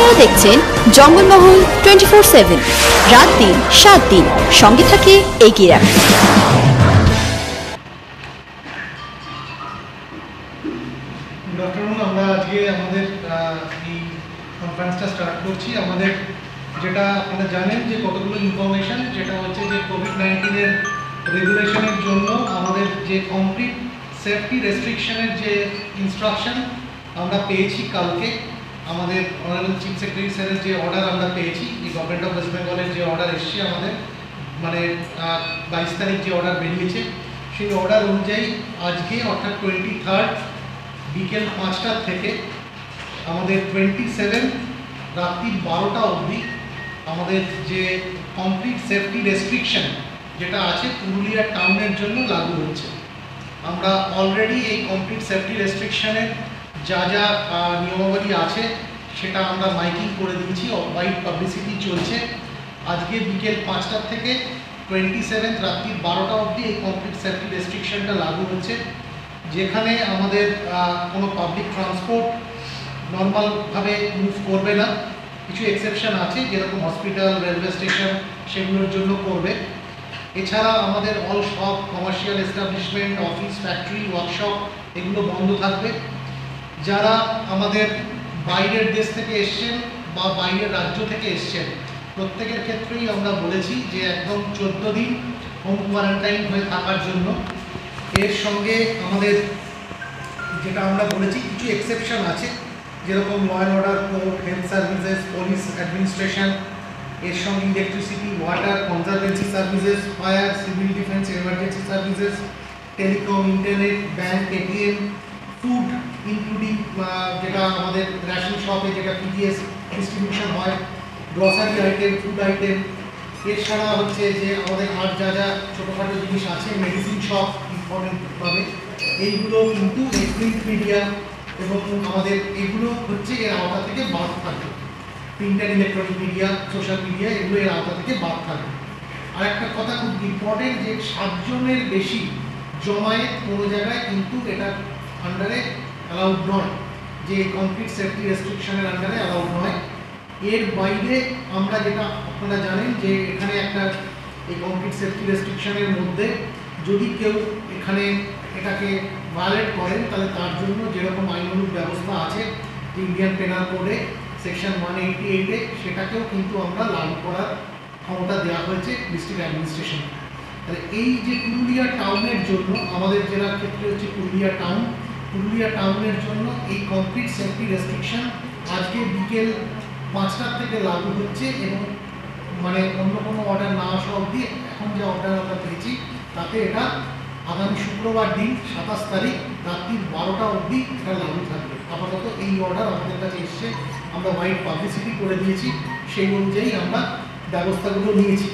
আপনারা দেখছেন Jangalmahal twenty four seven. রাত দিন, সাত দিন, সঙ্গে থাকে এগিয়ে রাখে আমরা আজকে আমাদের কনফারেন্সটা স্টার্ট করছি। আমাদের যেটা আপনারা জানেন যে কতগুলো ইনফরমেশন যেটা হচ্ছে যে কোভিড নাইন্টিনের রেগুলেশনের জন্য আমাদের যে কমপ্লিট সেফটি রেস্ট্রিকশনের যে ইনস্ট্রাকশন আমরা পেয়েছি কালকে। আমাদের অনারেবল চিফ সেক্রেটারি স্যারের যে অর্ডার আমরা পেয়েছি, এই গভর্নমেন্ট অফ ওয়েস্ট বেঙ্গলের যে অর্ডার এসছে আমাদের মানে বাইশ তারিখ যে অর্ডার বেরিয়েছে, সেই অর্ডার অনুযায়ী আজকে অর্থাৎ টোয়েন্টি থার্ড বিকেল পাঁচটা থেকে আমাদের টোয়েন্টি সেভেন রাত্রি বারোটা অবধি আমাদের যে কমপ্লিট সেফটি রেস্ট্রিকশন যেটা আছে পুরুলিয়া টাউনের জন্য লাগু হচ্ছে। আমরা অলরেডি এই কমপ্লিট সেফটি রেস্ট্রিকশনের যা যা নিয়মাবলী আছে সেটা আমরা মাইকিং করে দিয়েছি ওয়াইড পাবলিসিটি চলছে। আজকে বিকেল পাঁচটার থেকে টোয়েন্টি সেভেন্থ রাত্রি বারোটা অবধি এই কমপ্লিট সেফটি রেস্ট্রিকশনটা লাগু হচ্ছে। যেখানে আমাদের কোনো পাবলিক ট্রান্সপোর্ট নর্মালভাবে মুভ করবে না। কিছু এক্সেপশন আছে, যেরকম হসপিটাল রেলওয়ে স্টেশন সেগুলোর জন্য করবে। এছাড়া আমাদের অল সব commercial establishment office factory workshop এগুলো বন্ধ থাকবে। যারা আমাদের বাইরের দেশ থেকে এসছেন বা বাইরের রাজ্য থেকে এসছেন। প্রত্যেকের ক্ষেত্রেই আমরা বলেছি যে একদম চোদ্দ দিন হোম কোয়ারেন্টাইন হয়ে থাকার জন্য। এর সঙ্গে আমাদের যেটা আমরা বলেছি, কিছু এক্সেপশন আছে, যেরকম law and order court health services police administration এর সঙ্গে electricity water conservancy services fire civil defence emergency services telecom internet bank ATM food including যেটা আমাদের রেশন শপে যেটা পিডিএস ডিস্ট্রিবিউশন হয় গ্রসারি আইটেম ফুড আইটেম এছাড়া হচ্ছে যে আমাদের আর যা যা ছোটোখাটো জিনিস আছে মেডিসিন শপ ইম্পর্টেন্টভাবে এইগুলো কিন্তু প্রিন্ট মিডিয়া এবং আমাদের এগুলো হচ্ছে এর আওতা থেকে বাদ থাকবে print and electronic media social media এগুলো এর আওতা থেকে বাদ থাকবে আর একটা কথা খুব ইম্পর্টেন্ট যে সাতজনের বেশি জমায়েত কোনো জায়গায় কিন্তু এটা আন্ডারে অ্যালাউড নয়। যে কমপ্লিট সেফটি রেস্ট্রিকশনের আন্ডারে অ্যালাউড নয়। এর বাইরে আমরা যেটা আপনারা জানেন যে এখানে একটা এই কমপ্লিট সেফটি রেস্ট্রিকশনের মধ্যে যদি কেউ এখানে এটাকে ভায়োলেট করেন, তাহলে তার জন্য যেরকম আইনানুগ ব্যবস্থা আছে ইন্ডিয়ান পেনাল কোডে সেকশন ওয়ান এইটি এইটে সেটাকেও কিন্তু আমরা লাগু করার ক্ষমতা দেওয়া হয়েছে ডিস্ট্রিক্ট অ্যাডমিনিস্ট্রেশন তাহলে এই যে পুরুলিয়া টাউনের জন্য আমাদের জেলার ক্ষেত্রে হচ্ছে পুরুলিয়া টাউন পুরুলিয়া টাউনের জন্য এই কমপ্লিট সেফটি রেস্ট্রিকশন আজকে বিকেল পাঁচটার থেকে লাগু হচ্ছে এবং মানে অন্য কোনো অর্ডার না আসা অবধি এখন যে অর্ডার আমরা পেয়েছি, তাতে এটা আগামী শুক্রবার দিন সাতাশ তারিখ রাত্রি বারোটা অবধি এটা লাগু থাকবে। আপাতত এই অর্ডার আমাদের কাছে এসছে, আমরা ওয়াইড পাবলিসিটি করে দিয়েছি, সেই অনুযায়ী আমরা ব্যবস্থাগুলো নিয়েছি।